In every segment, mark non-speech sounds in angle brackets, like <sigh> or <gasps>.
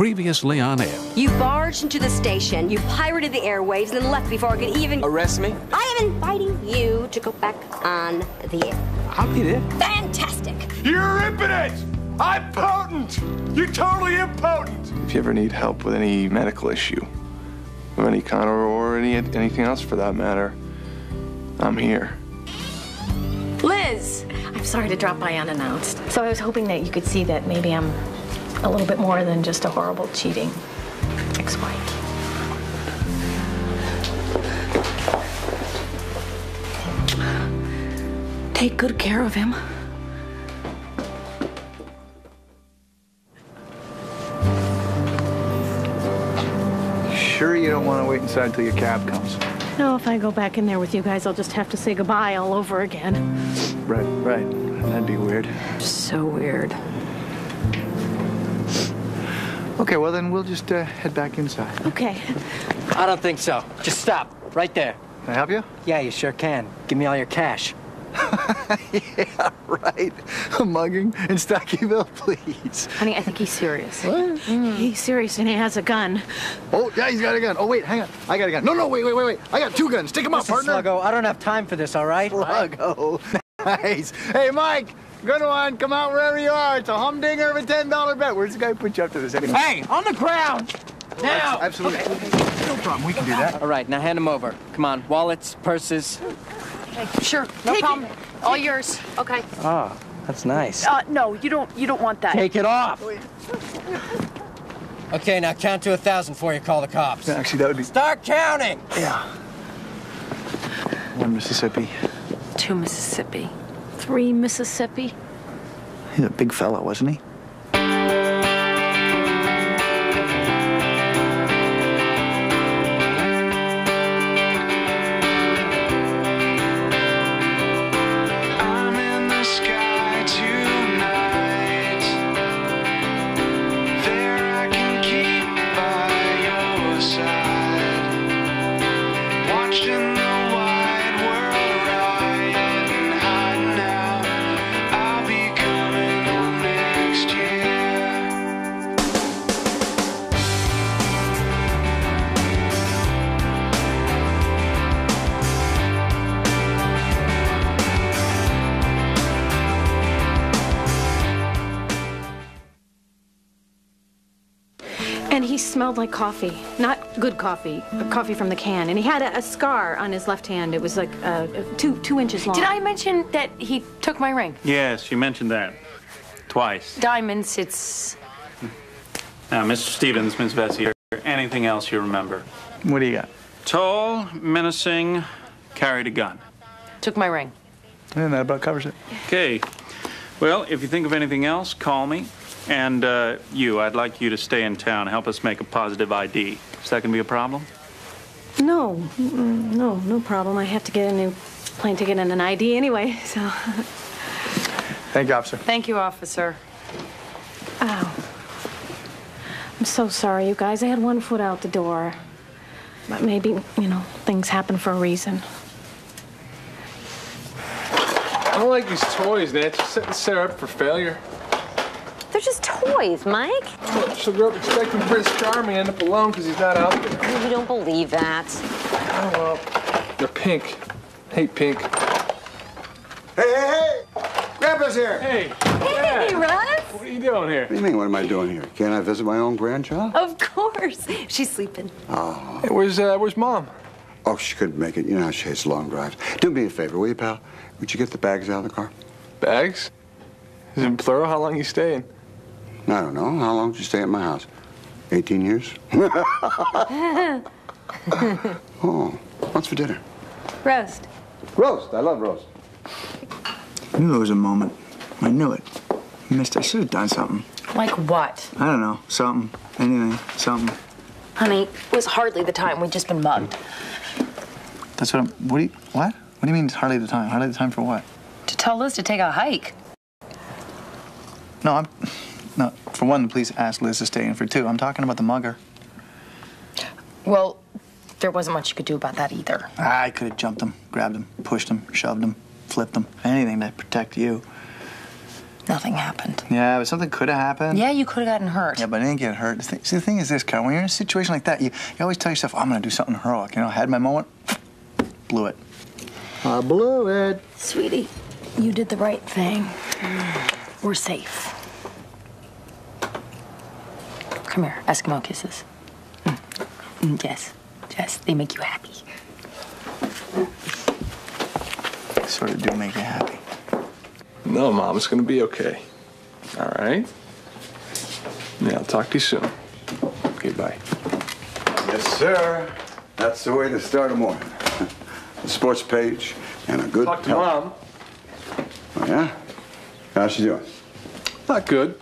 Previously on air. You barged into the station, you pirated the airwaves, and then left before I could even arrest me. I am inviting you to go back on the air. I'll be there. Fantastic. You're impotent. I'm potent. You're totally impotent. If you ever need help with any medical issue, of any kind, or, or any anything else for that matter, I'm here. Liz! I'm sorry to drop by unannounced. So I was hoping that you could see that maybe I'm a little bit more than just a horrible cheating ex-wife. Take good care of him. Sure you don't want to wait inside until your cab comes? No, if I go back in there with you guys, I'll just have to say goodbye all over again. Right, right. That'd be weird. So weird. Okay, well then we'll just uh, head back inside. Okay. I don't think so. Just stop. Right there. Can I help you? Yeah, you sure can. Give me all your cash. <laughs> yeah, right. A mugging in Stuckeyville, <laughs> please. Honey, I think he's serious. What? Mm. He's serious and he has a gun. Oh, yeah, he's got a gun. Oh, wait, hang on. I got a gun. No, no, wait, wait, wait, wait. I got two guns. Stick them up, Listen, partner. Sluggo, I don't have time for this, all right? Sluggo. <laughs> nice. Hey, Mike. Good one. Come out wherever you are. It's a humdinger of a $10 bet. Where's the guy who put you up to this anyway? Hey, on the ground! Now! Absolutely. No problem. We can do that. All right, now hand them over. Come on, wallets, purses. Sure, no Take problem. All yours. Okay. Ah, that's nice. Uh, no, you don't. You don't want that. Take it off. Okay, now count to a thousand before you call the cops. Actually, that would be... Start counting! Yeah. One Mississippi. To Mississippi. Three Mississippi. He's a big fella, wasn't he? And he smelled like coffee. Not good coffee, but coffee from the can. And he had a, a scar on his left hand. It was like uh, two, two inches long. Did I mention that he took my ring? Yes, you mentioned that. Twice. Diamonds. It's. Now, Mr. Stevens, Ms. Vessey, anything else you remember? What do you got? Tall, menacing, carried a gun. Took my ring. And that about covers it. Okay. Well, if you think of anything else, call me. And uh, you, I'd like you to stay in town, help us make a positive ID. Is that going to be a problem? No, mm, no, no problem. I have to get a new plane ticket and an ID anyway, <laughs> so. Thank you, officer. Thank you, officer. Oh. I'm so sorry, you guys. I had one foot out the door. But maybe, you know, things happen for a reason. I don't like these toys, Nancy. You're setting Sarah up for failure. They're just toys, Mike. She'll grow up expecting Prince Charming and end up alone because he's not out there. You don't believe that. Oh, well. They're pink. Hate pink. Hey, hey, hey! Grandpa's here! Hey, Hey, Russ. what are you doing here? What do you mean, what am I doing here? Can't I visit my own grandchild? Of course. <laughs> She's sleeping. Hey, where's, uh, where's Mom? Oh, she couldn't make it. You know how she hates long drives. Do me a favor, will you, pal? Would you get the bags out of the car? Bags? Is it plural? How long are you staying? I don't know. How long did you stay at my house? 18 years? <laughs> oh, what's for dinner? Roast. Roast. I love roast. I knew there was a moment. I knew it. Missed. I should have done something. Like what? I don't know. Something. Anything. Something. Honey, it was hardly the time. We'd just been mugged. That's what I'm. What do you. What? What do you mean it's hardly the time? Hardly the time for what? To tell Liz to take a hike. No, I'm. No, for one, the police asked Liz to stay, and for two, I'm talking about the mugger. Well, there wasn't much you could do about that either. I could have jumped him, grabbed him, pushed him, shoved him, flipped him, anything to protect you. Nothing happened. Yeah, but something could have happened. Yeah, you could have gotten hurt. Yeah, but I didn't get hurt. The thing, see, the thing is this, Carol. When you're in a situation like that, you, you always tell yourself, I'm going to do something heroic. You know, I had my moment, blew it. I blew it. Sweetie, you did the right thing. We're safe. Come here, Eskimo kisses. Mm. Mm, Yes, yes, they make you happy. Sort of do make you happy. No, Mom, it's gonna be okay. All right? Yeah, I'll talk to you soon. Okay, bye. Yes, sir. That's the way to start a morning. <laughs> A sports page and a good. Talk to help. Mom. Oh, yeah? How's she doing? Not good.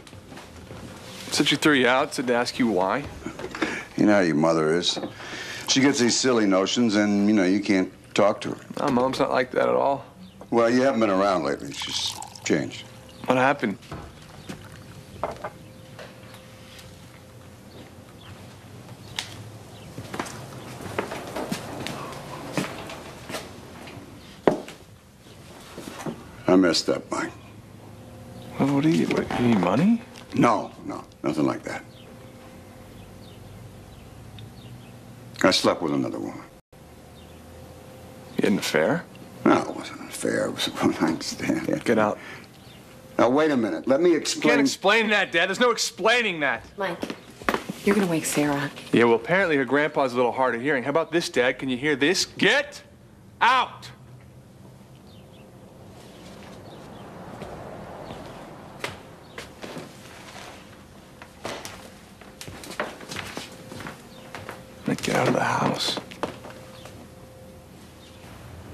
Said she threw you out, said to ask you why. You know how your mother is. She gets these silly notions, and you know you can't talk to her. No, Mom's not like that at all. Well, you haven't been around lately. She's changed. What happened? I messed up, Mike. What, what do you, what, you need money? No, no, nothing like that. I slept with another woman. You had an affair? No, it wasn't an affair. It was a one night <laughs> stand. Get out. Now, wait a minute. Let me explain. You explain. can't explain that, Dad. There's no explaining that. Mike, you're gonna wake Sarah. Yeah, well, apparently her grandpa's a little hard of hearing. How about this, Dad? Can you hear this? Get out! Out of the house.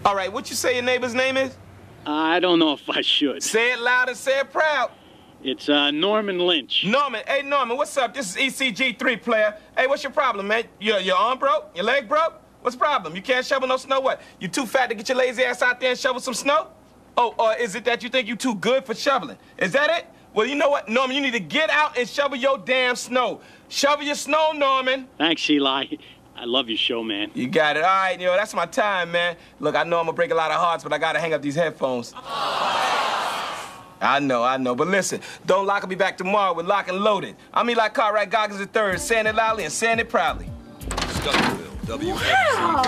All right, what you say your neighbor's name is? I don't know if I should. Say it loud and say it proud. It's uh, Norman Lynch. Norman, hey Norman, what's up? This is ECG3 player. Hey, what's your problem, man? Your, your arm broke? Your leg broke? What's the problem? You can't shovel no snow? What? You too fat to get your lazy ass out there and shovel some snow? Oh, or is it that you think you too good for shoveling? Is that it? Well, you know what, Norman, you need to get out and shovel your damn snow. Shovel your snow, Norman. Thanks, Eli. I love your show, man. You got it. All right, yo, that's my time, man. Look, I know I'm gonna break a lot of hearts, but I gotta hang up these headphones. I know, I know. But listen, don't lock me back tomorrow with lock and loaded. I'm Eli Cartwright Goggins III, saying it loudly and saying it proudly. Wow!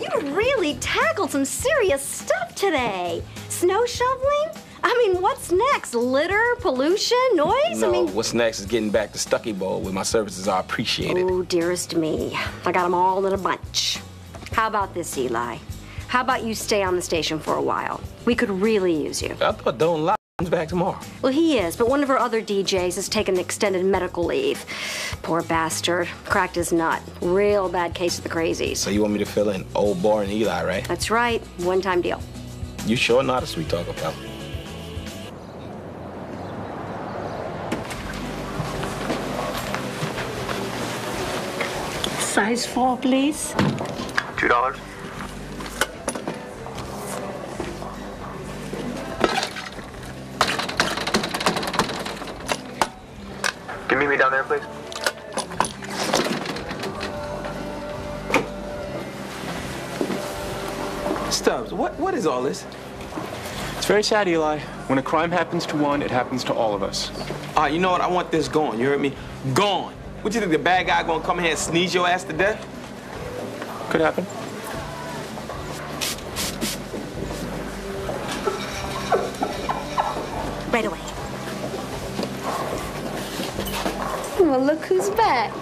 You really tackled some serious stuff today. Snow shoveling? I mean, what's next? Litter, pollution, noise? No, I mean, what's next is getting back to Stuckeybowl where my services are appreciated. oh, dearest me. I got them all in a bunch. How about this, Eli? How about you stay on the station for a while? We could really use you. I thought Don't Lock comes back tomorrow. Well, he is, but one of our other DJs has taken extended medical leave. Poor bastard. Cracked his nut. Real bad case of the crazies. So you want me to fill in old boring Eli, right? That's right. One time deal. You sure not a sweet talker, pal? Size four, please. Two dollars. Can you meet me down there, please? Stubbs, what, what is all this? It's very sad, Eli. When a crime happens to one, it happens to all of us. All right, you know what? I want this gone. You heard me? Gone. What you think the bad guy gonna come here and sneeze your ass to death? Could happen. Right away. Well, look who's back.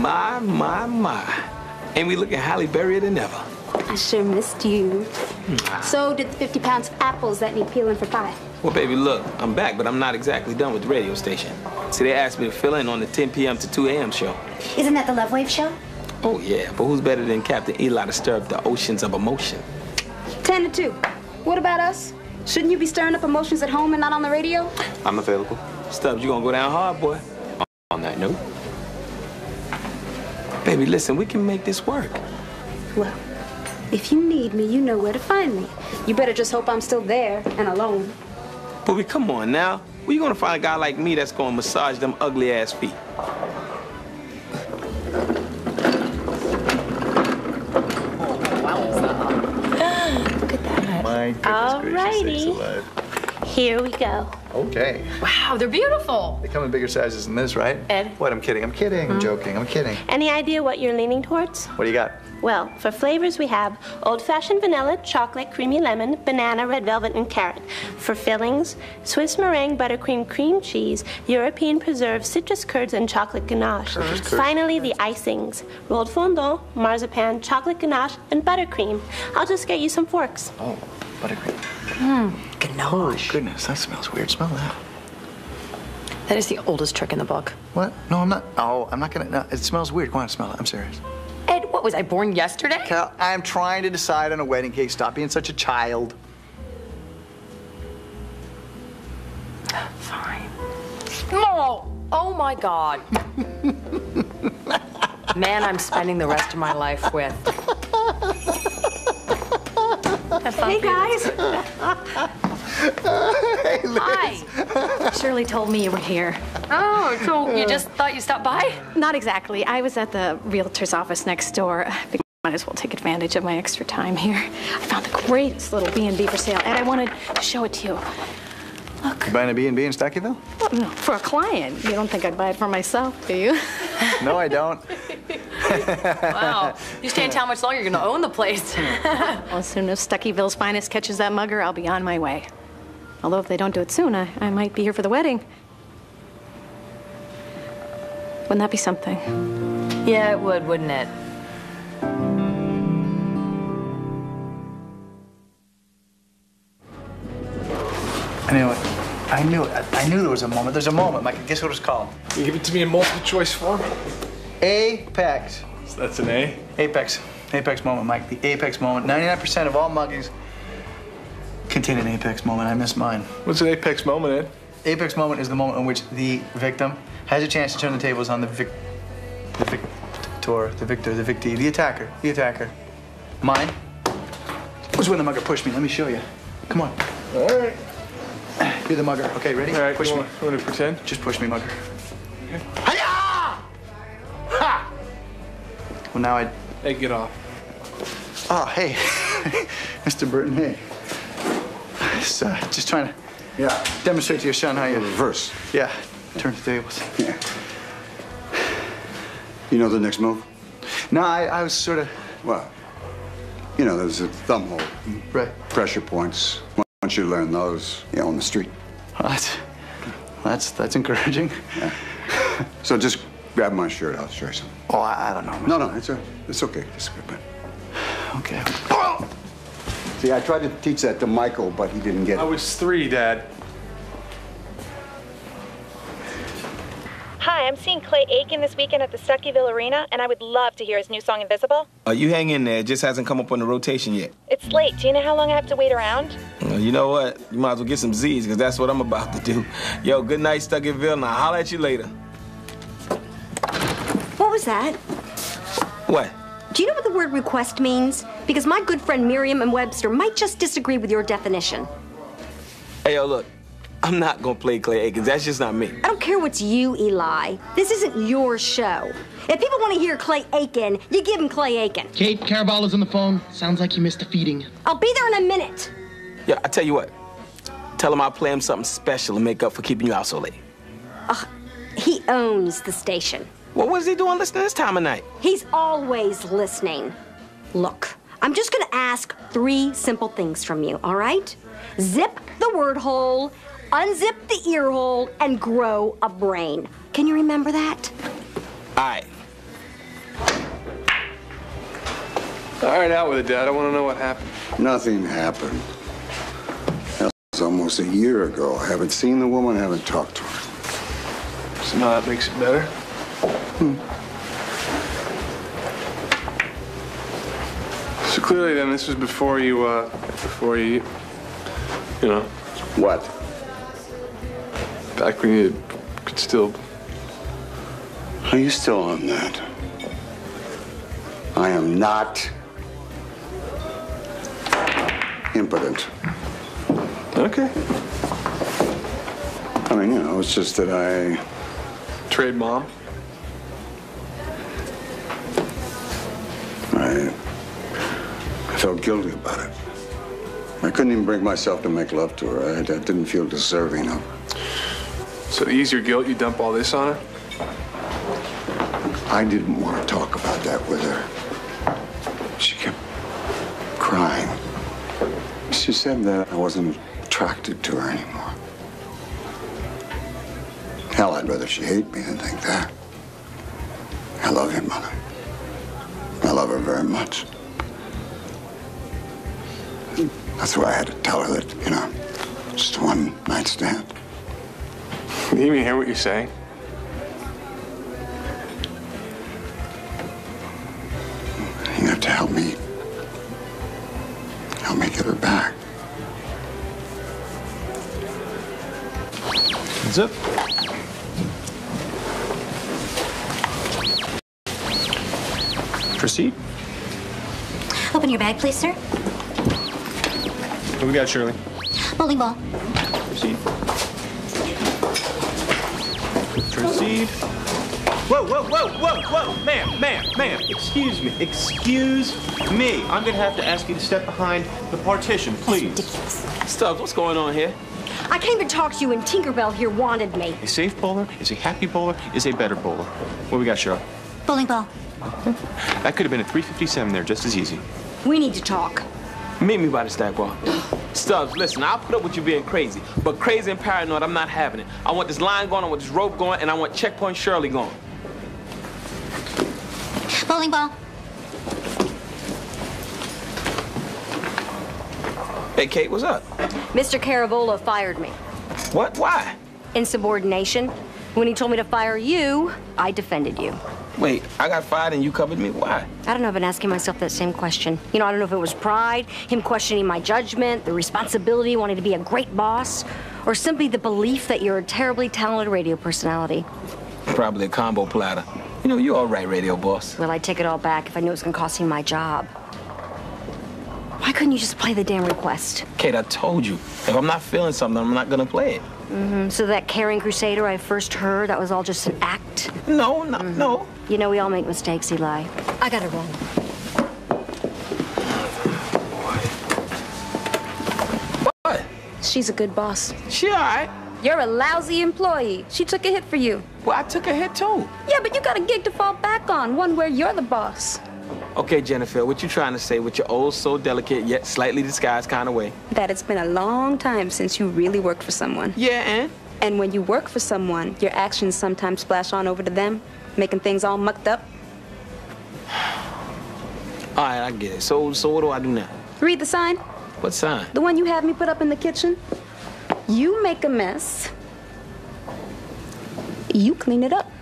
My, my, my. Ain't we looking Halle Berry than ever? I sure missed you. So did the 50 pounds of apples that need peeling for pie. Well, baby, look, I'm back, but I'm not exactly done with the radio station. See, they asked me to fill in on the 10 p.m. to 2 a.m. show. Isn't that the Love Wave show? Oh, yeah, but who's better than Captain Eli to stir up the oceans of emotion? 10 to 2. What about us? Shouldn't you be stirring up emotions at home and not on the radio? I'm available. Stubbs, you gonna go down hard, boy. On that note, Baby, listen, we can make this work. Well, if you need me, you know where to find me. You better just hope I'm still there and alone. Booby, come on now. Where you gonna find a guy like me that's gonna massage them ugly ass feet? Look at that. My goodness Alrighty. gracious sakes alive. Here we go. Okay. Wow, they're beautiful. They come in bigger sizes than this, right? Ed? What? I'm kidding. I'm kidding. I'm Hmm? joking. I'm kidding. Any idea what you're leaning towards? What do you got? Well, for flavors, we have old fashioned vanilla, chocolate, creamy lemon, banana, red velvet, and carrot. For fillings, Swiss meringue, buttercream, cream cheese, European preserve, citrus curds, and chocolate ganache. Citrus curds. Finally, the icings rolled fondant, marzipan, chocolate ganache, and buttercream. I'll just get you some forks. Oh, buttercream. Hmm. Oh, goodness. That smells weird. Smell that. That is the oldest trick in the book. What? No, I'm not. Oh, I'm not gonna. No, it smells weird. Go on, smell it. I'm serious. Ed, what was I born yesterday? Cal, I'm trying to decide on a wedding cake. Stop being such a child. Fine. No! Oh my god. <laughs> Man, I'm spending the rest of my life with. Hey, guys. <laughs> Hi. Shirley told me you were here. Oh, so you just thought you stopped by? Not exactly. I was at the realtor's office next door. I might as well take advantage of my extra time here. I found the greatest little B&B for sale, and I wanted to show it to you. You buying a B&B in Stuckeyville? Well, no, for a client. You don't think I'd buy it for myself, do you? <laughs> No, I don't. <laughs> Wow. You stay in town much longer, you're gonna own the place. <laughs> well, as soon as Stuckeyville's finest catches that mugger, I'll be on my way. Although if they don't do it soon, I, I might be here for the wedding. Wouldn't that be something? yeah, it would, wouldn't it? I knew it. I knew it. I knew there was a moment. There's a moment, Mike. Guess what it's called? You give it to me in multiple choice form? Apex. So that's an A? Apex. Apex moment, Mike. The apex moment. 99% of all muggings contain an apex moment. I missed mine. What's an apex moment, Ed? Apex moment is the moment in which the victim has a chance to turn the tables on the vic, the victor, the victor, the victee, the attacker, the attacker. Mine was when the mugger pushed me. Let me show you. Come on. All right. You're the mugger. Okay, ready? All right, push you me. want, you want to pretend? Just push me, mugger. Ha! Well, now I. Hey, get off. Oh, hey, <laughs> Mr. Burton. Hey. Just, uh, just trying to. Yeah. Demonstrate to your son how you. Reverse. Yeah. Turn the tables. Yeah. You know the next move? No, I, I was sort of. Well, you know, there's a thumb hold. Right. Pressure points. Once you learn those, you know, on the street. Well, that's, that's that's encouraging. Yeah. So just grab my shirt. I'll show you some. Oh, I, I don't know. No, no, it's, a, it's okay. It's good, Okay. See, I tried to teach that to Michael, but he didn't get it. I was three, Dad. Hi, I'm seeing Clay Aiken this weekend at the Stuckeyville Arena, and I would love to hear his new song Invisible. Uh, you hang in there. It just hasn't come up on the rotation yet. It's late. Do you know how long I have to wait around? Uh, you know what? You might as well get some Z's, because that's what I'm about to do. Yo, good night, Stuckeyville, and I'll holler at you later. What was that? What? Do you know what the word request means? Because my good friend Merriam and Webster might just disagree with your definition. Hey, yo, look. I'm not gonna play Clay Akins. That's just not me. I don't care what's you, Eli. This isn't your show. If people want to hear Clay Aiken, you give them Clay Aiken. Kate, Caraballo's on the phone. Sounds like you missed a feeding. I'll be there in a minute. Yeah, I tell you what. Tell him I'll play him something special to make up for keeping you out so late. Ugh, he owns the station. Well, was he doing listening this time of night? He's always listening. Look, I'm just gonna ask three simple things from you, all right? Zip the word hole, unzip the ear hole, and grow a brain. Can you remember that? All right. All right, out with it, Dad. I want to know what happened. Nothing happened. That was almost a year ago. I haven't seen the woman, I haven't talked to her. So now that makes it better. So clearly, then, this was before you, uh, before you, you know. What? Back when you could still. Are you still on that? I am not impotent. Okay. I mean, you know, it's just that I. Trade mom? Felt guilty about it. I couldn't even bring myself to make love to her. I, I didn't feel deserving of her. So to ease your guilt, you dump all this on her? I didn't want to talk about that with her. She kept crying. She said that I wasn't attracted to her anymore. Hell, I'd rather she hate me than think that. I love your mother. I love her very much. That's why I had to tell her that, you know, just one night stand. Do you even hear what you're saying? You have to help me. Help me get her back. Zip. Proceed. Open your bag, please, sir. What we got, Shirley? Bowling ball. Proceed. Proceed. Whoa, whoa, whoa, whoa, whoa, ma'am, ma'am, ma'am, excuse me, excuse me. I'm gonna have to ask you to step behind the partition, please. Stubbs, what's going on here? I came to talk to you, and Tinkerbell here wanted me. A safe bowler is a happy bowler is a better bowler. What we got, Shirley? Bowling ball. That could have been a 357 there just as easy. We need to talk. Meet me by the stack wall. Stubbs, listen, I'll put up with you being crazy, but crazy and paranoid, I'm not having it. I want this line going, I want this rope going, and I want checkpoint Shirley going. Bowling ball. Hey, Kate, what's up? Mr. Caravola fired me. What? Why? Insubordination. When he told me to fire you, I defended you. Wait, I got fired and you covered me? Why? I don't know. I've been asking myself that same question. You know, I don't know if it was pride, him questioning my judgment, the responsibility, wanting to be a great boss, or simply the belief that you're a terribly talented radio personality. Probably a combo platter. You know, you're all right, radio boss. Well, I'd take it all back if I knew it was gonna cost me my job. Why couldn't you just play the damn request? Kate, I told you, if I'm not feeling something, I'm not gonna play it. Mm-hmm. So that caring crusader I first heard, that was all just an act? No, no, no. You know we all make mistakes, Eli. I gotta run. What? She's a good boss. She all right. You're a lousy employee. She took a hit for you. Well, I took a hit too. Yeah, but you got a gig to fall back on, one where you're the boss. Okay, Jennifer, what you trying to say with your old, so delicate yet slightly disguised kind of way? That it's been a long time since you really worked for someone. Yeah, and? And when you work for someone, your actions sometimes splash on over to them, making things all mucked up. <sighs> All right, I get it. So, so what do I do now? Read the sign. What sign? The one you had me put up in the kitchen. You make a mess. You clean it up.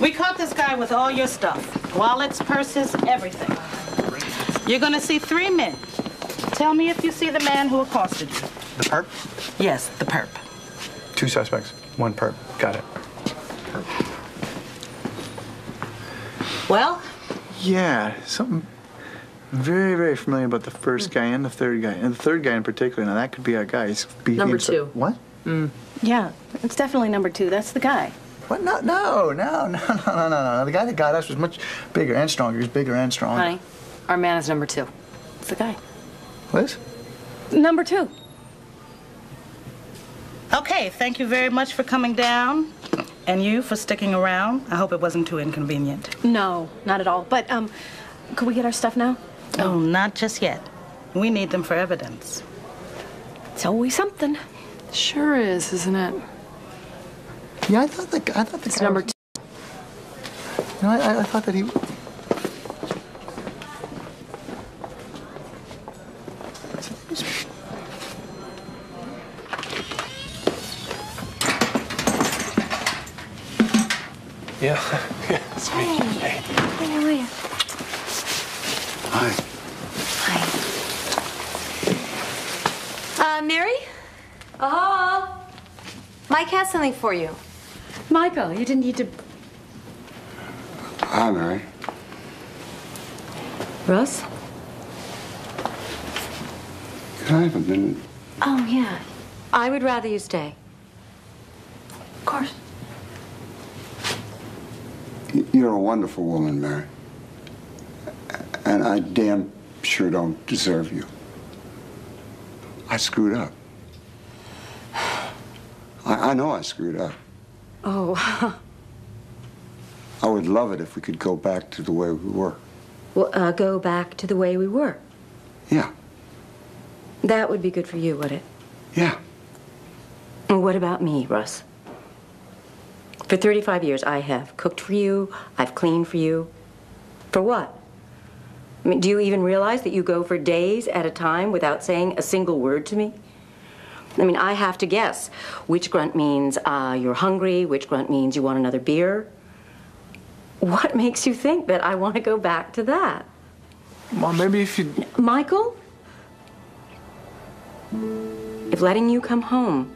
We caught this guy with all your stuff wallets, purses, everything. You're gonna see three men. Tell me if you see the man who accosted you. The perp? Yes, the perp. Two suspects, one perp. Got it. Well, Yeah, something very, very familiar about the first hmm. guy and the third guy. And the third guy in particular. Now, that could be our guy. He's behaving Number so- two. What? Hmm. yeah, it's definitely number two. That's the guy. What? No, no, no, no, no, no, no, no. The guy that got us was much bigger and stronger. He's bigger and stronger. Honey, our man is number two. It's the guy. Liz? Number two. Okay, thank you very much for coming down. And you for sticking around. I hope it wasn't too inconvenient. No, not at all. But, um, could we get our stuff now? Oh, not just yet. We need them for evidence. It's always something. Sure is, isn't it? Yeah, I thought the I thought the It's guy number was- No, I, I- I thought that he. Yeah, yeah, <laughs> it's me. Hey. hey, How are you? Hi. Uh, Mary? Oh, Mike has something for you. Michael, you didn't need to. Hi, Mary. Russ? Can I have a minute? Oh, yeah. I would rather you stay. Of course. You're a wonderful woman, Mary. And I damn sure don't deserve you. I screwed up. <sighs> I, I know I screwed up. Oh, <laughs> I would love it if we could go back to the way we were. Well, uh, go back to the way we were. Yeah. That would be good for you, would it? Yeah. And what about me, Russ? For 35 years, I have cooked for you, I've cleaned for you. For what? I mean, do you even realize that you go for days at a time without saying a single word to me? I mean, I have to guess which grunt means uh, you're hungry, which grunt means you want another beer. What makes you think that I want to go back to that? Mom, maybe if you. Michael? If letting you come home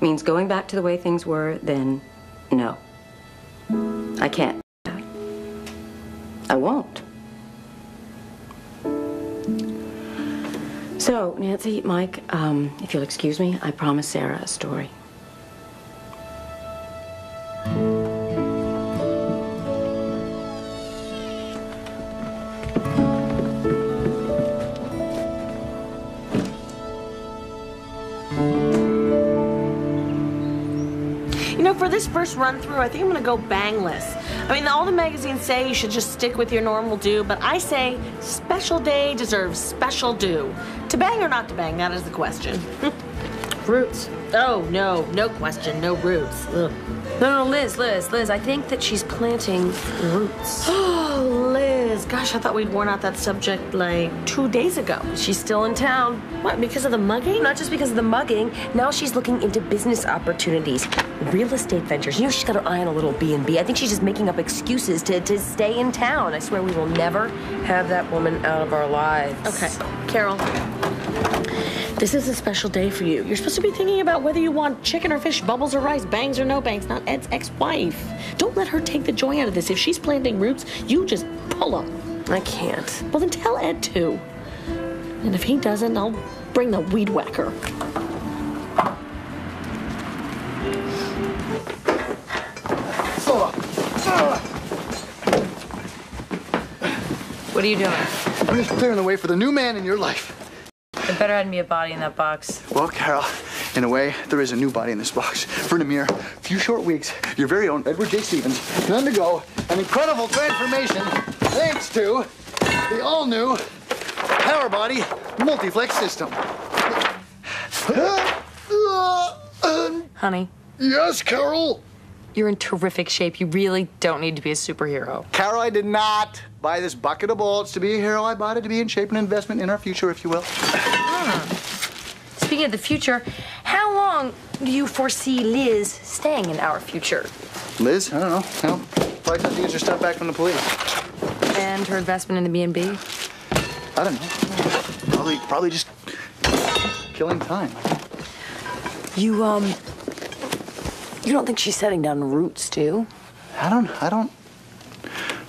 means going back to the way things were, then no. I can't. I won't. So, Nancy, Mike, um, if you'll excuse me, I promised Sarah a story. For this first run through, I think I'm gonna go bangless. I mean, all the magazines say you should just stick with your normal do, but I say special day deserves special do. To bang or not to bang, that is the question. <laughs> roots. Oh, no, no question, no roots. Ugh. No, no, Liz, Liz, Liz, I think that she's planting roots. <gasps> <gasps> Oh, Gosh, I thought we'd worn out that subject like two days ago. She's still in town. What, because of the mugging? Not just because of the mugging. Now she's looking into business opportunities, real estate ventures. You know, she's got her eye on a little B&B. I think she's just making up excuses to, to stay in town. I swear we will never have that woman out of our lives. Okay, Carol. This is a special day for you. You're supposed to be thinking about whether you want chicken or fish, bubbles or rice, bangs or no bangs, not Ed's ex wife. Don't let her take the joy out of this. If she's planting roots, you just pull them. I can't. Well, then tell Ed to. And if he doesn't, I'll bring the weed whacker. What are you doing? I'm just clearing the way for the new man in your life. There better had me a body in that box. Well, Carol, in a way, there is a new body in this box. For Namir, a few short weeks, your very own Edward J. Stevens can undergo an incredible transformation thanks to the all-new Power Body Multiflex System. Honey. Yes, Carol? You're in terrific shape. You really don't need to be a superhero. Carol, I did not buy this bucket of bullets to be a hero. I bought it to be in shape and investment in our future, if you will. Speaking of the future, how long do you foresee Liz staying in our future? Liz, I don't know. Well, probably time to get your stuff back from the police. And her investment in the B&B? I don't know. Probably, probably just killing time. You, um, you don't think she's setting down roots, do you? I don't, I don't,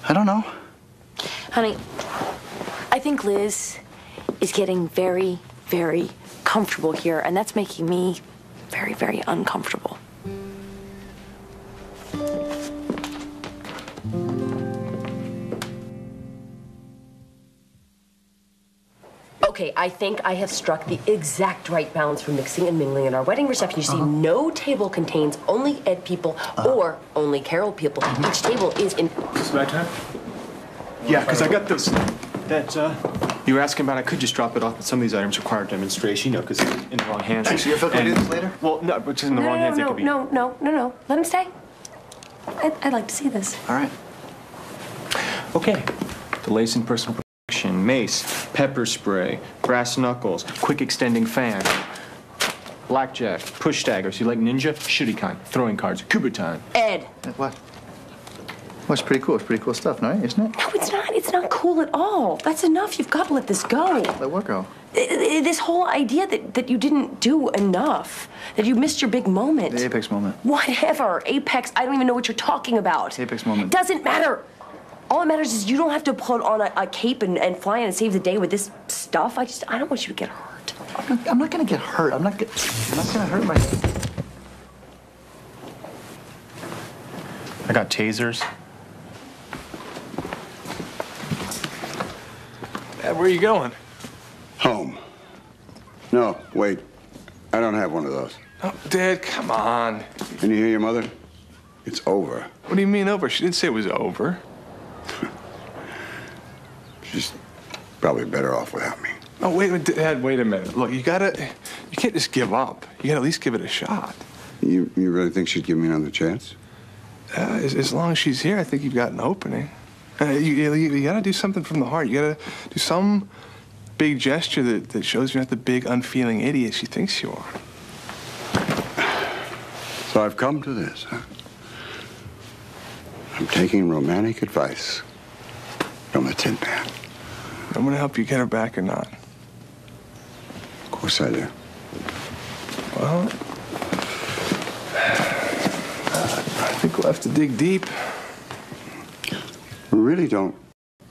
I don't know. Honey, I think Liz is getting very, very comfortable here, and that's making me very, very uncomfortable. Okay, I think I have struck the exact right balance for mixing and mingling at our wedding reception. You see, uh-huh. no table contains only Ed people uh-huh. or only Carol people. Uh-huh. Each table is in. Is this my time? Yeah, because I got those that uh, you were asking about. I could just drop it off, but some of these items require demonstration, you know, because in the wrong hands. So you're going to do this later? Well, no, but just in the no, wrong no, hands, it no, could be. no, no, no, no. Let him stay. I'd, I'd like to see this. All right. Okay. The Delays in personal protection, mace, pepper spray, brass knuckles, quick extending fan, blackjack, push daggers. You like ninja? Shuriken, throwing cards, Kubotan. Ed. What? Well, it's pretty cool. It's pretty cool stuff, right? Isn't it? No, it's not. It's not cool at all. That's enough. You've got to let this go. Let what go? I- I- This whole idea that, that you didn't do enough, that you missed your big moment. The apex moment. Whatever. Apex, I don't even know what you're talking about. Apex moment. Doesn't matter. All that matters is you don't have to put on a, a cape and, and fly in and save the day with this stuff. I just, I don't want you to get hurt. I'm not, I'm not going to get hurt. I'm not. Get, I'm not going to hurt myself. I got tasers. Dad, where are you going? Home. No, wait. I don't have one of those. Oh, Dad, come on. Can you hear your mother? It's over. What do you mean over? She didn't say it was over. <laughs> She's probably better off without me. Oh, wait, wait, Dad, wait a minute. Look, you gotta, you can't just give up. You gotta at least give it a shot. You, you really think she'd give me another chance? Uh, as, as long as she's here, I think you've got an opening. Uh, you, you, you gotta do something from the heart. You gotta do some big gesture that, that shows you're not the big, unfeeling idiot she thinks you are. So I've come to this, huh? I'm taking romantic advice from the Tin Man. I'm gonna help you get her back or not. Of course I do. Well, I think we'll have to dig deep. We really don't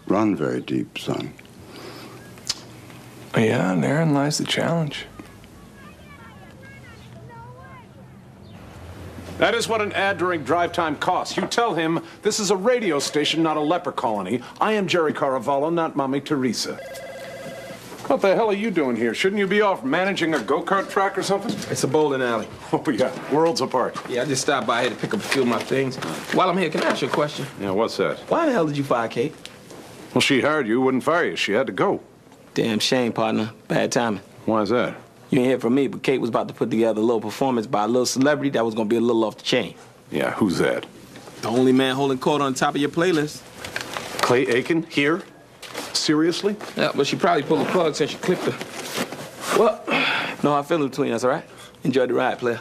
run very deep, son. Yeah, and therein lies the challenge. That is what an ad during drive time costs. You tell him this is a radio station, not a leper colony. I am Jerry Caravallo, not Mommy Teresa. What the hell are you doing here? Shouldn't you be off managing a go-kart track or something? It's a bowling alley. <laughs> Oh, yeah. Worlds apart. Yeah, I just stopped by here to pick up a few of my things. While I'm here, can I ask you a question? Yeah, what's that? Why the hell did you fire Kate? Well, she hired you, wouldn't fire you. She had to go. Damn shame, partner. Bad timing. Why is that? You ain't hear from me, but Kate was about to put together a little performance by a little celebrity that was gonna be a little off the chain. Yeah, who's that? The only man holding court on top of your playlist. Clay Aiken? Here? Seriously? Yeah, but she probably pulled the plug since she clipped her. Well, no hard feelings between us, all right? Enjoy the ride, player.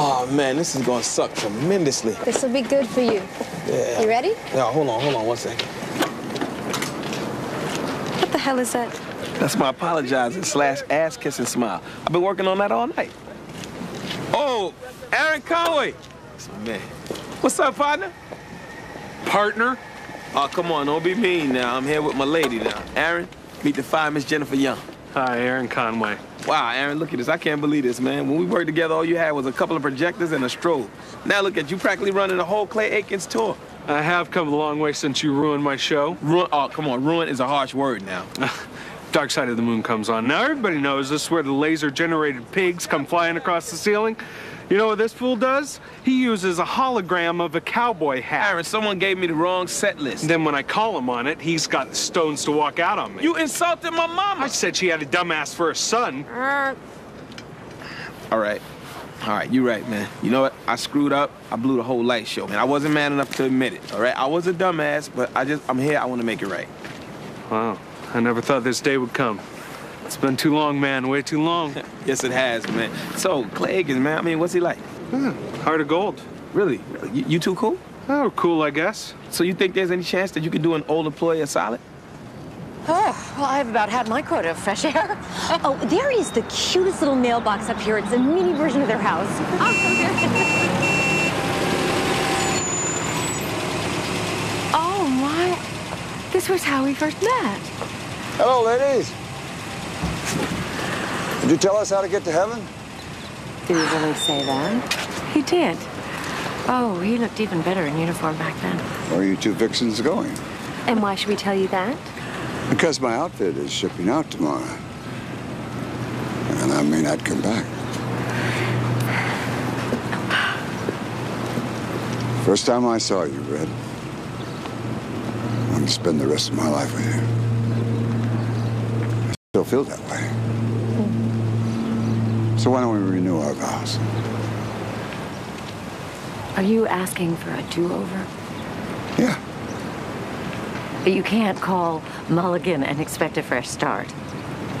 Oh man, this is gonna suck tremendously. This will be good for you. Yeah. You ready? Yeah, hold on, hold on one second. What the hell is that? That's my apologizing slash ass kissing smile. I've been working on that all night. Oh, Aaron Conway. Man. What's up, partner? Partner? Oh, come on, don't be mean now. I'm here with my lady now. Aaron, meet the fine Miss Jennifer Young. Hi, Aaron Conway. Wow, Aaron, look at this. I can't believe this, man. When we worked together, all you had was a couple of projectors and a strobe. Now look at you practically running the whole Clay Aiken's tour. I have come a long way since you ruined my show. Ruin? Oh, come on. Ruin is a harsh word now. <laughs> Dark Side of the Moon comes on. Now everybody knows this is where the laser-generated pigs come flying across the ceiling. You know what this fool does? He uses a hologram of a cowboy hat. Aaron, someone gave me the wrong set list. Then when I call him on it, he's got stones to walk out on me. You insulted my mama. I said she had a dumbass for a son. Uh. All right. All right, you're right, man. You know what? I screwed up. I blew the whole light show, man. I wasn't man enough to admit it. All right, I was a dumbass, but I just I'm here. I want to make it right. Wow, I never thought this day would come. It's been too long, man. Way too long. <laughs> yes, it has, man. So Clay Aikens, man. I mean, what's he like? Yeah, heart of gold. Really? really? You, you too cool? Oh, cool, I guess. So you think there's any chance that you could do an old employee a solid? Oh, well, I've about had my quota of fresh air. <laughs> Oh, there is the cutest little mailbox up here. It's a mini version of their house. <laughs> oh, my. This was how we first met. Hello, ladies. Did you tell us how to get to heaven? Did he really say that? He did. Oh, he looked even better in uniform back then. Where are you two vixens going? And why should we tell you that? Because my outfit is shipping out tomorrow. And I may not come back. First time I saw you, Red. I want to spend the rest of my life with you. I still feel that way. So why don't we renew our vows? Are you asking for a do-over? Yeah. But you can't call Mulligan and expect a fresh start.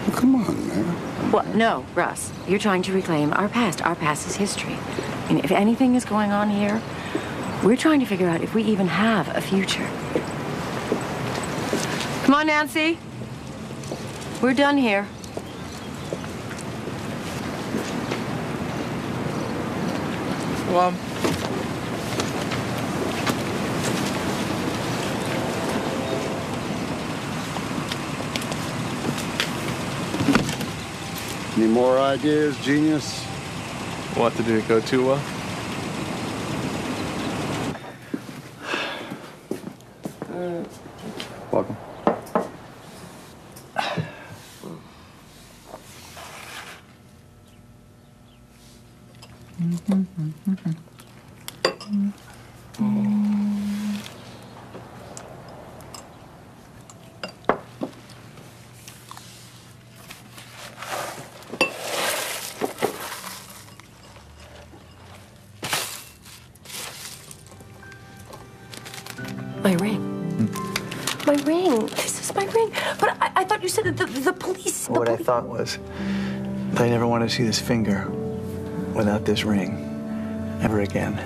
Well, come on, man. Well, no, Russ. You're trying to reclaim our past. Our past is history. And if anything is going on here, we're trying to figure out if we even have a future. Come on, Nancy. We're done here. Well, Any more ideas, genius? what did it go too well? My ring. This is my ring. But I, I thought you said that the, the police. The What I thought was that I never want to see this finger without this ring ever again.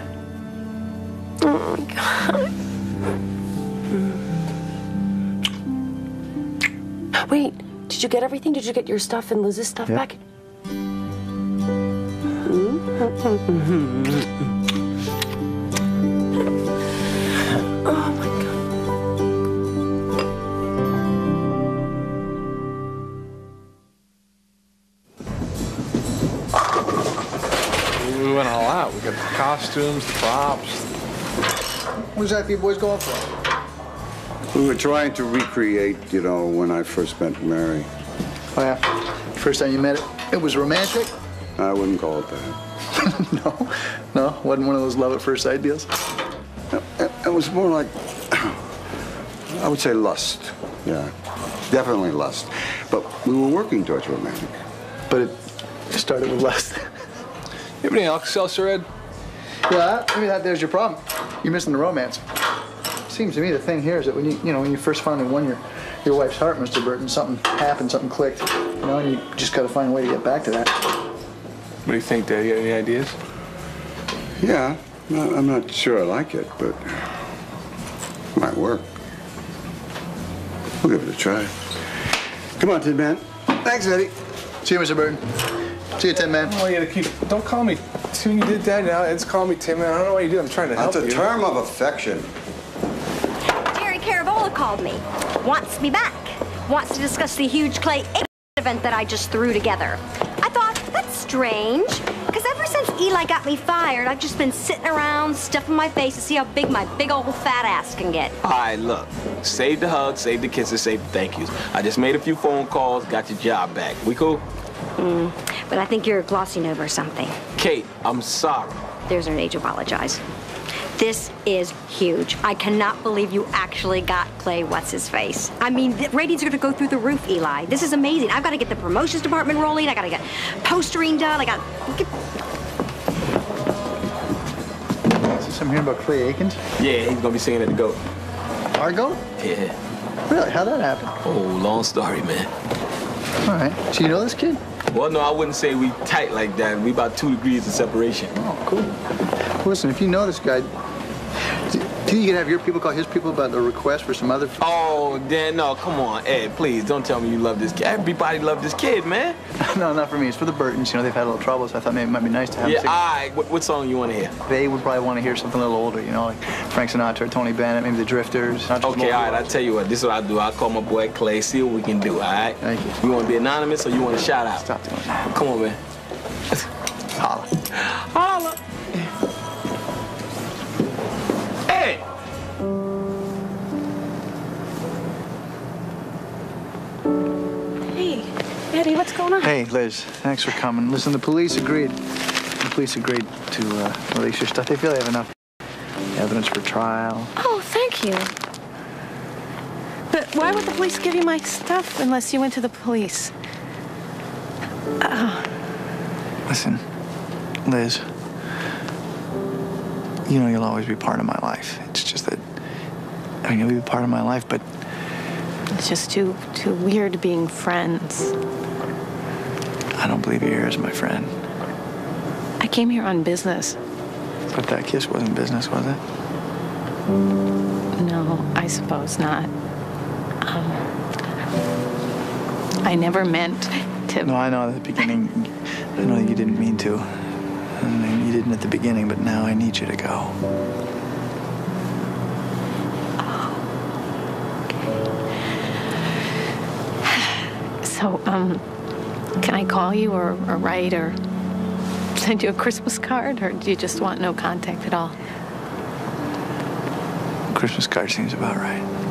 Oh my god. Wait, did you get everything? Did you get your stuff and Liz's stuff back? Hmm? <laughs> costumes, the props. What's that you boys going for? We were trying to recreate, you know, when I first met Mary. Oh, yeah. First time you met it, it was romantic? I wouldn't call it that. <laughs> no. No? Wasn't one of those love at first sight deals? It, it was more like, I would say lust. Yeah, definitely lust. But we were working towards romantic. But it started with lust. You have any Alka-Seltzer, Ed? Yeah, maybe that there's your problem. You're missing the romance. Seems to me the thing here is that when you, you know, when you first finally won your, your wife's heart, Mr. Burton, something happened, something clicked. You know, and you just got to find a way to get back to that. What do you think, Dad? You got any ideas? Yeah, no, I'm not sure I like it, but it might work. We'll give it a try. Come on, Tin Man. Thanks, Eddie. See you, Mr. Burton. See you, Tin Man. I don't want you to keep. Don't call me. Soon you did that. Now Ed's calling me Tim. Man, I don't know what you do. I'm trying to help That's a you. term of affection. Jerry Carabola called me. Wants me back. Wants to discuss the huge clay event that I just threw together. I thought, that's strange. Because ever since Eli got me fired, I've just been sitting around, stuffing my face to see how big my big old fat ass can get. All right, look. Save the hugs, save the kisses, save the thank yous. I just made a few phone calls, got your job back. We cool? Mm, but I think you're glossing over something. Kate, I'm sorry. There's no need to apologize. This is huge. I cannot believe you actually got Clay What's His Face. I mean, the ratings are going to go through the roof, Eli. This is amazing. I've got to get the promotions department rolling. I got to get postering done. I got. Is this I'm hearing about Clay Aikens? Yeah, he's gonna be singing at the GOAT. Argo? Yeah. Really? How'd that happen? Oh, long story, man. All right. So you know this kid? Well, no, I wouldn't say we tight like that. We about two degrees of separation. Oh, cool. Listen, if you know this guy, think you can have your people call his people about the request for some other? Oh, Dan, no, come on, Ed, please don't tell me you love this kid. Everybody love this kid, man. <laughs> no, not for me. It's for the Burtons. You know, they've had a little trouble, so I thought maybe it might be nice to have Yeah, all right. What, what song you want to hear? They would probably want to hear something a little older, you know, like Frank Sinatra, Tony Bennett, maybe the Drifters. Okay, all right. I'll tell you what. This is what I do. I'll call my boy Clay, see what we can do, all right? Thank you. You want to be anonymous or you want to shout out? Stop doing that. Come on, man. Holla. Holla. Going on? Hey, Liz, thanks for coming. Listen, the police agreed. The police agreed to uh, release your stuff. They feel they have enough evidence for trial. Oh, thank you. But why would the police give you my stuff unless you went to the police? Oh, Listen, Liz, you know you'll always be part of my life. It's just that, I mean, you'll be part of my life, but it's just too too weird being friends. I don't believe you're here as my friend. I came here on business. But that kiss wasn't business, was it? No, I suppose not. Um, I never meant to. No, I know at the beginning, I know you didn't mean to. And you didn't at the beginning, but now I need you to go. <sighs> So, um, can I call you or, or write or send you a Christmas card, or do you just want no contact at all? Christmas card seems about right.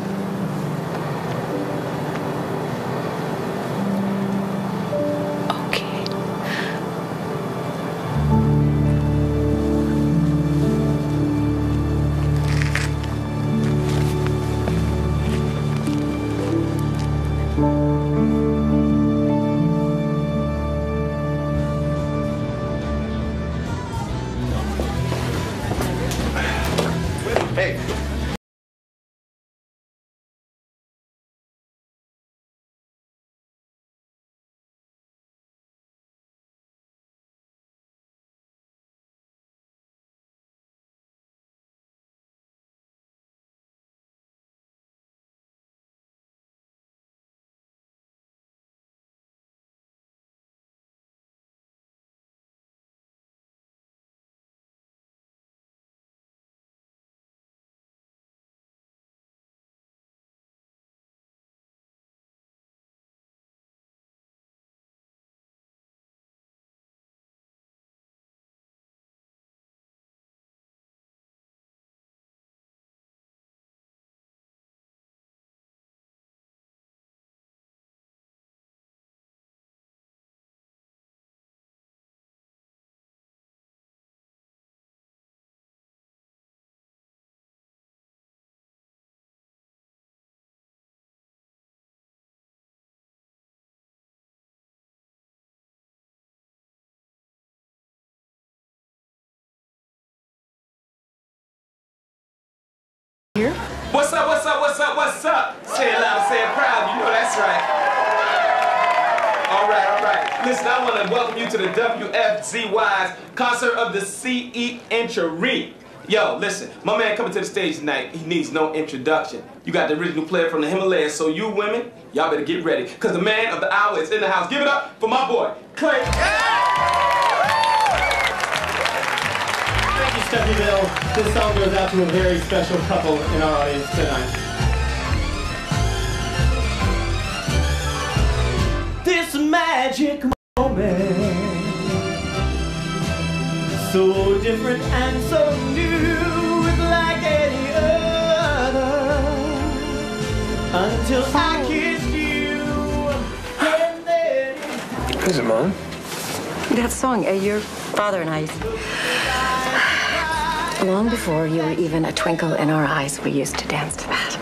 Listen, I want to welcome you to the WFZY's concert of the CE Entry. Yo, listen, my man coming to the stage tonight, he needs no introduction. You got the original player from the Himalayas, so you women, y'all better get ready, because the man of the hour is in the house. Give it up for my boy, Clay. Thank you, Stuckeyville. This song goes out to a very special couple in our audience tonight. Magic moment, so different and so new, it's like any other. Until I kissed you, and then Who's it, Mom? That song, uh, your father and I. Long before you were even a twinkle in our eyes, we used to dance to that.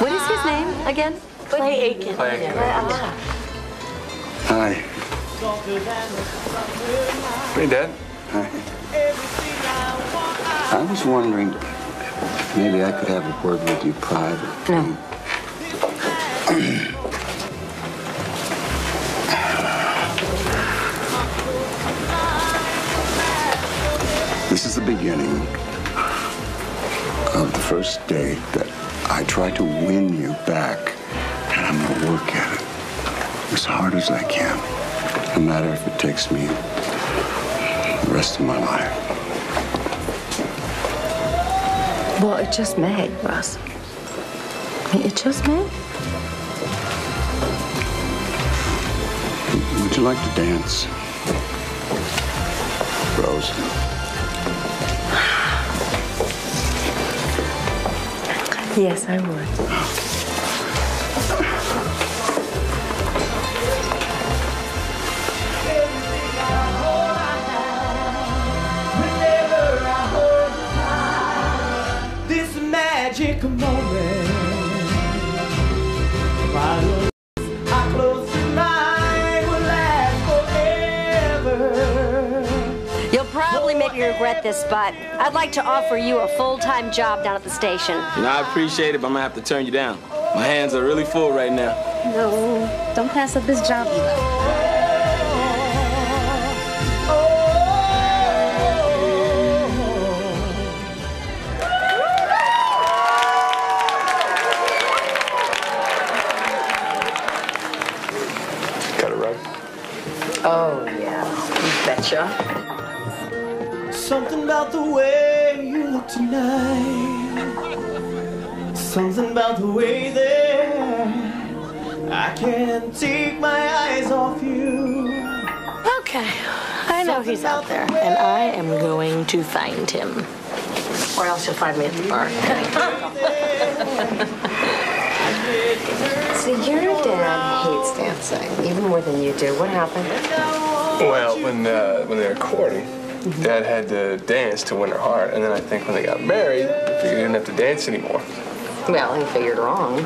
What is his name again? Clay Aiken. Clay Aiken. Hi. Hey, Dad. Hi. I was wondering if maybe I could have a word with you privately. No. This is the beginning of the first day that I try to win you back, and I'm gonna work at it as hard as I can, no matter if it takes me the rest of my life. Well, it just may, Russ. It just may. Would you like to dance, Rose? Yes, I would. Oh. Probably make me regret this, but I'd like to offer you a full-time job down at the station. You know, I appreciate it, but I'm gonna have to turn you down. My hands are really full right now. No, don't pass up this job either. About the way you look tonight. Something about the way that I can't take my eyes off you. Okay, I know he's out there, and I am going to find him. Or else you'll find me at the bar. <laughs> So your dad hates dancing, even more than you do. What happened? Well, when uh, when they were courting, Dad had to dance to win her heart, and then I think when they got married, he didn't have to dance anymore. Well, he figured wrong.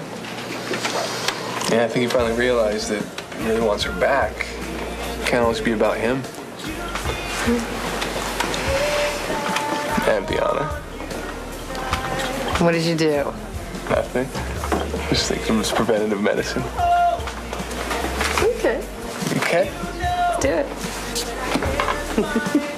Yeah, I think he finally realized that he really wants her back. It can't always be about him. <laughs> And Bianna. What did you do? Nothing. Just thinking of this preventative medicine. Okay. Okay. Let's do it. <laughs>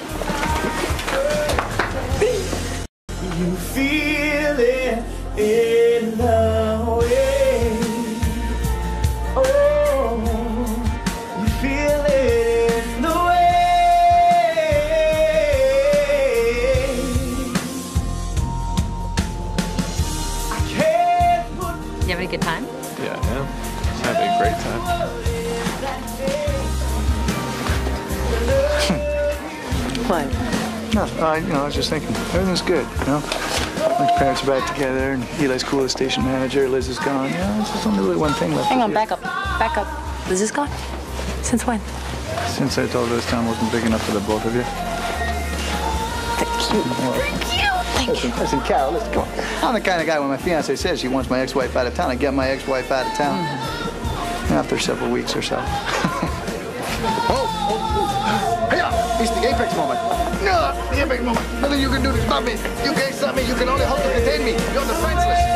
What? No, I, you know, I was just thinking, everything's good, you know? My parents are back together, and Eli's cool as station manager, Liz is gone. You know, it's just only really one thing left. Hang on, back up. Back up. Liz is gone? Since when? Since I told her this town wasn't big enough for the both of you. Thank you. Thank you. Thank you. Listen, listen, Carol, listen, come on. I'm the kind of guy when my fiance says she wants my ex-wife out of town, I get my ex-wife out of town. Mm-hmm. After several weeks or so. <laughs> No, the apex moment. Nothing you can do to stop me. You can't stop me. You can only hope to contain me. You're defenseless.